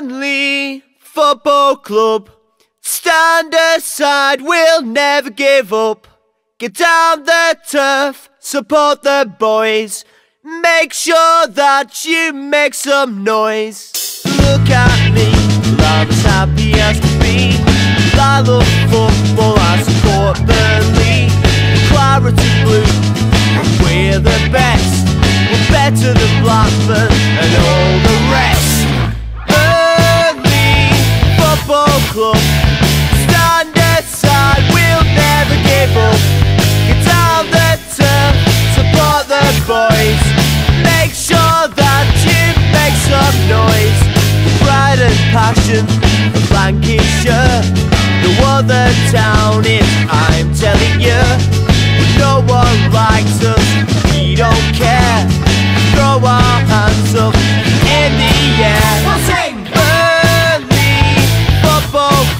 Burnley Football Club. Stand aside, we'll never give up. Get down the turf, support the boys. Make sure that you make some noise. Look at me, I'm as happy as can be. I love football, I support Burnley. Claret and blue, we're the best. We're better than Blackburn and all the rest. Club. Stand aside, we'll never give up. Get down the turf, support the boys. Make sure that you make some noise. Pride and passion of Lancashire. No other town is, I'm telling you. No one likes us, we don't care. Throw our hands up in the air.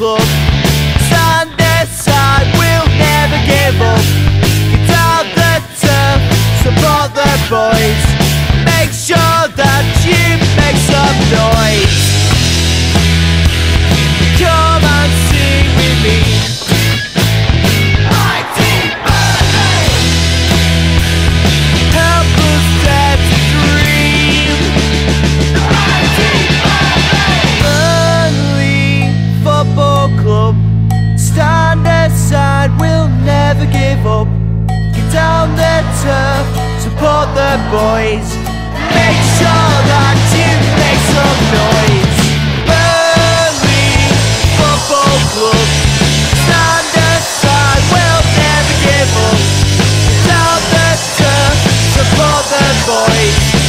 Club. boys. Make sure that you make some noise. Burnley Football Club. Stand aside, we'll never give up. Down the turf, support the boys.